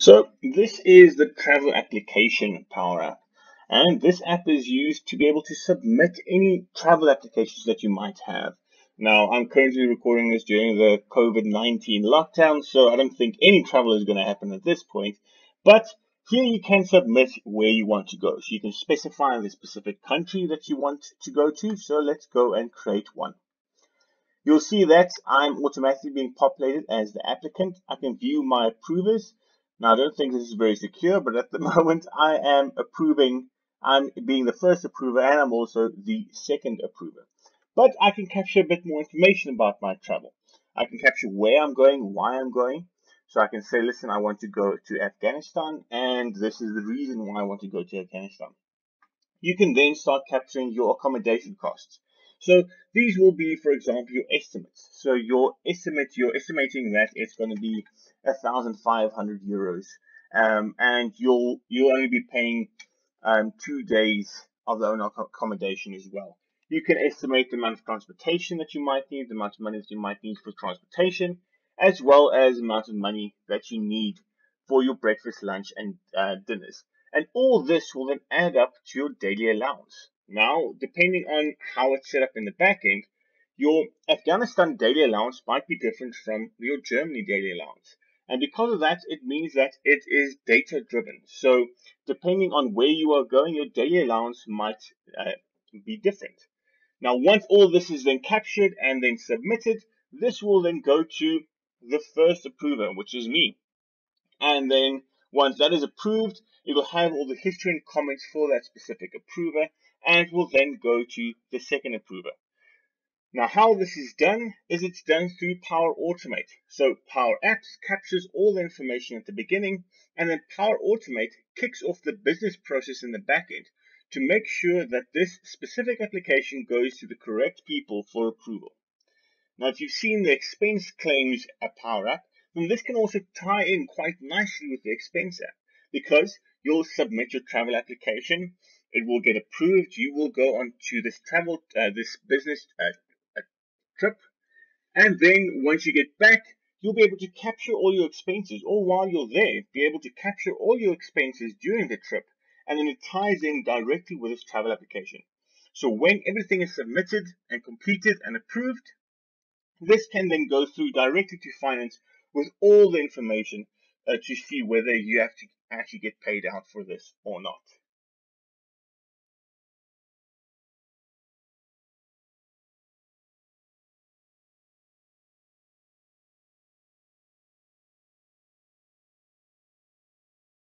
So this is the travel application power app. And this app is used to be able to submit any travel applications that you might have. Now, I'm currently recording this during the COVID-19 lockdown, so I don't think any travel is going to happen at this point. But here you can submit where you want to go. So you can specify the specific country that you want to go to. So let's go and create one. You'll see that I'm automatically being populated as the applicant. I can view my approvers now, I don't think this is very secure, but at the moment I am approving, I'm being the first approver and I'm also the second approver. But I can capture a bit more information about my travel. I can capture where I'm going, why I'm going. So I can say, listen, I want to go to Afghanistan, and this is the reason why I want to go to Afghanistan. You can then start capturing your accommodation costs. So these will be, for example, your estimates. So your estimate, you're estimating that it's going to be 1,500 euros, um, and you'll you'll only be paying um, two days of the own accommodation as well. You can estimate the amount of transportation that you might need, the amount of money that you might need for transportation, as well as the amount of money that you need for your breakfast, lunch, and uh, dinners. And all this will then add up to your daily allowance. Now, depending on how it's set up in the back end, your Afghanistan daily allowance might be different from your Germany daily allowance. And because of that, it means that it is data driven. So depending on where you are going, your daily allowance might uh, be different. Now, once all this is then captured and then submitted, this will then go to the first approver, which is me. And then once that is approved, it will have all the history and comments for that specific approver and it will then go to the second approver. Now, how this is done is it's done through Power Automate. So Power Apps captures all the information at the beginning, and then Power Automate kicks off the business process in the backend to make sure that this specific application goes to the correct people for approval. Now, if you've seen the expense claims at Power App, then this can also tie in quite nicely with the expense app because you'll submit your travel application, it will get approved, you will go on to this travel, uh, this business uh, trip. And then once you get back, you'll be able to capture all your expenses, or while you're there, be able to capture all your expenses during the trip, and then it ties in directly with this travel application. So when everything is submitted and completed and approved, this can then go through directly to finance with all the information uh, to see whether you have to actually get paid out for this or not.